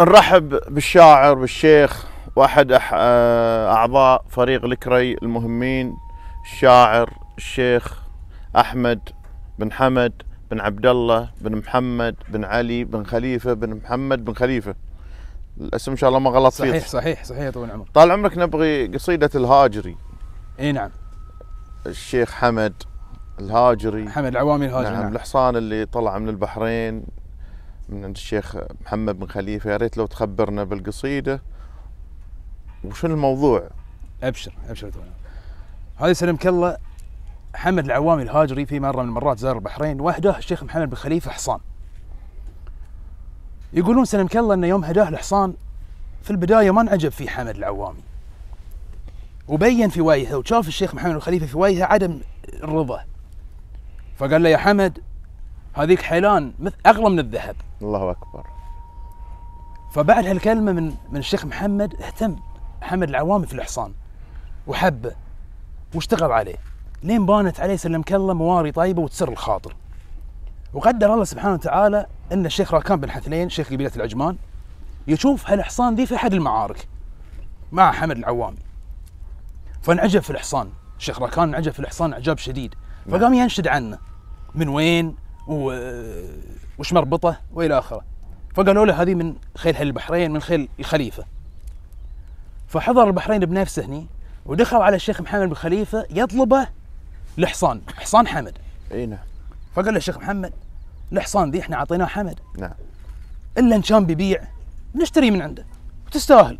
نرحب بالشاعر بالشيخ واحد آه، أعضاء فريق الكري المهمين الشاعر الشيخ أحمد بن حمد بن عبد الله بن محمد بن علي بن خليفة بن محمد بن خليفة. الاسم إن شاء الله ما غلط فيه. صحيح صحيح صحيح يا طويل العمر. طال عمرك نبغي قصيدة الهاجري. إي نعم. الشيخ حمد الهاجري. محمد العوامي الهاجر نعم نعم, الحصان اللي طلع من البحرين. من عند الشيخ محمد بن خليفة يا ريت لو تخبرنا بالقصيدة. وشنو الموضوع؟ يا طويل العمر هذا يسلمك الله حمد العوامي الهاجري في مرة من المرات زار البحرين واهداه الشيخ محمد بن خليفة حصان. يقولون سلمك الله إنه يوم هداه الحصان في البداية ما انعجب فيه حمد العوامي. وبين في وجهه وشاف الشيخ محمد بن خليفة في وجهه عدم الرضا. فقال له يا حمد هذيك حيلان مثل اغلى من الذهب. الله أكبر. فبعد هالكلمة من من الشيخ محمد اهتم. حمد العوامي في الحصان وحبه واشتغل عليه. لين بانت عليه سلمك الله مواري طيبة وتسر الخاطر. وقدر الله سبحانه وتعالى أن الشيخ راكان بن حثلين شيخ قبيلة العجمان يشوف هالحصان ذي في أحد المعارك مع حمد العوامي. فانعجب في الحصان الشيخ راكان انعجب في الحصان إعجاب شديد. فقام ينشد عنه. من وين. وش مربطه وإلى آخره. فقالوا له هذه من خيل أهل البحرين من خيل الخليفة. فحضر البحرين بنفسه هني ودخل على الشيخ محمد بن خليفة يطلبه الحصان حصان حمد. إي نعم. فقال له الشيخ محمد الحصان ذي إحنا أعطيناه حمد. نعم. إلا إن كان بيبيع نشتري من عنده وتستاهل.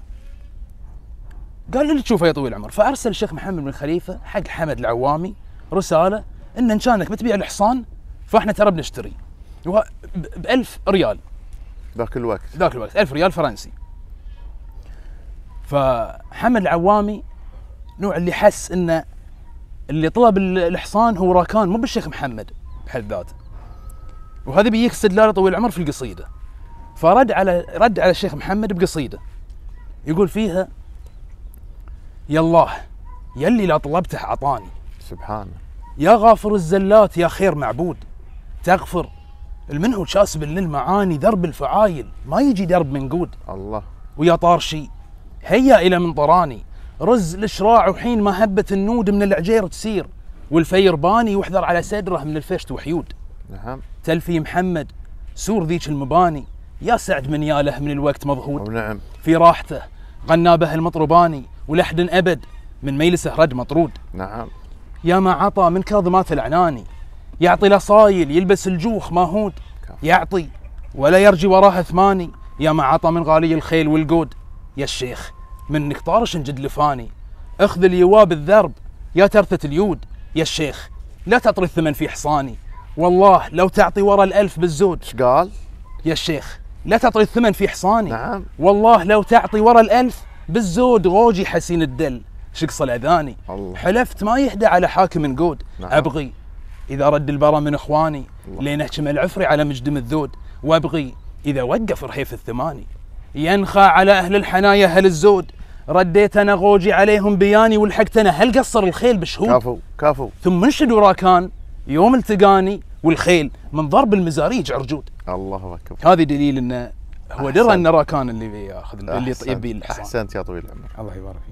قال اللي تشوفه يا طويل العمر. فأرسل الشيخ محمد بن خليفة حق حمد العوامي رسالة إن إن كانك بتبيع الحصان فاحنا ترى بنشتري. ب 1000 ريال. ذاك الوقت. ذاك الوقت. 1000 ريال فرنسي. فحمد العوامي نوع اللي حس إنه اللي طلب ال- الحصان هو راكان مو بالشيخ محمد بحد ذاته وهذا بيجيك استدلال طويل العمر في القصيدة. فرد على رد على الشيخ محمد بقصيدة. يقول فيها يا الله يلي لا طلبته أعطاني. سبحانه يا غافر الزلات يا خير معبود. تغفر. المنه شاسب للمعاني درب الفعايل. ما يجي درب منقود الله. ويا طارشي هيا إلى من طراني. رز الشراع وحين ما هبت النود من العجير تسير. والفير باني واحذر على صدره من الفشت وحيود. نعم. تلفي محمد. سور ذيك المباني. يا سعد من ياله من الوقت مضهود ونعم في راحته. غنى به المطرباني. ولحد أبد. من ميلسه رد مطرود. نعم. يا ما عطى من كاظمات العناني. يعطي لصايل يلبس الجوخ ماهود. يعطي ولا يرجي وراه ثماني. يا ما عطى من غالي الخيل والقود. يا الشيخ منك طارش جد لفاني. اخذ اليواب الذرب. يا ترثة اليود. يا الشيخ لا تعطي الثمن في حصاني. والله لو تعطي ورا الألف بالزود. إيش قال؟ يا الشيخ لا تعطي الثمن في حصاني. نعم. والله لو تعطي ورا الألف بالزود غوجي حسين الدل. شقص الأذاني. الله. حلفت ما يهدى على حاكم نقود نعم. أبغي إذا رد البرى من إخواني الله. لين أحكم العفري على مجدم الذود. وأبغي إذا وقف رهيف الثماني ينخى على أهل الحنايا هل الزود. رديت أنا غوجي عليهم بياني ولحقت أنا هل قصر الخيل بشهود؟ كفو كفو ثم منشد وراكان يوم التقاني والخيل من ضرب المزاريج عرجود الله أكبر. هذه دليل إنه هو درى أحسنت. إن راكان اللي بياخذ اللي أحسنت. يبي الحصان. أحسنت يا طويل العمر. الله يبارك فيك.